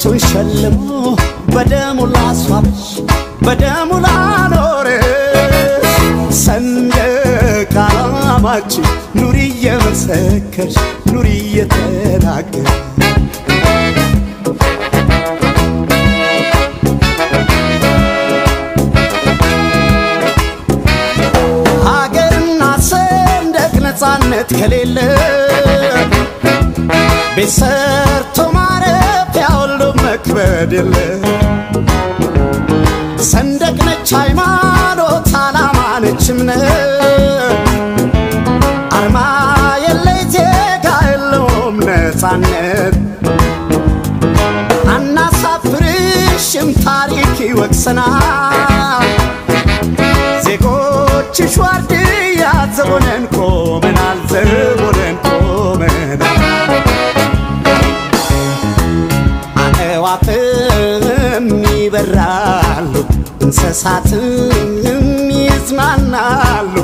ሕይወቱን ሸልሞ በደሙ ላስዋብሽ በደሙ ላኖርሽ ሰንደቅ ዓላማችን ኑሪ እየመሰከርሽ ኑሪ እየተናገርሽ። ሀገርና ሰንደቅ ነፃነት ከሌለ ማረፊያ የለ ሰንደቅ ነች ሃይማኖት፣ ዓላማ ነች እምነት አርማ የለይ ዜጋ የለውም ነፃነት አናሳፍርሽም ታሪክ ይወቅሰናል ዜጎችሽ ዋርድያ ዘቦነን ቆመናል ዘቦነን አዕዋፍም ይበራሉ፣ እንስሳትም ይዝናናሉ፣